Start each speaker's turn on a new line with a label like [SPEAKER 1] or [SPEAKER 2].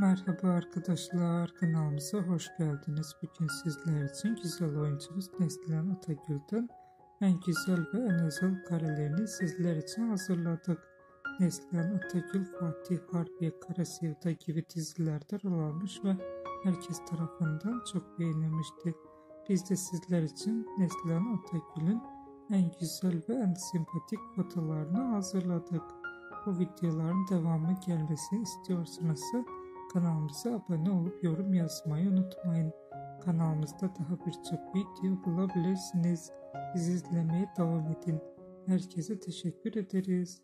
[SPEAKER 1] Merhaba arkadaşlar, kanalımıza hoş geldiniz. Bugün sizler için güzel oyuncumuz Neslihan Atagül'den en güzel ve en özel karelerini sizler için hazırladık. Neslihan Atagül, Fatih Harbiye, Karasiyada gibi dizilerde rol almış ve herkes tarafından çok beğenilmişti. Biz de sizler için Neslihan Atagül'ün en güzel ve en sempatik fotolarını hazırladık. Bu videoların devamı gelmesini istiyorsanız kanalımıza abone olup yorum yazmayı unutmayın. Kanalımızda daha birçok video bulabilirsiniz. Bizi izlemeye devam edin. Herkese teşekkür ederiz.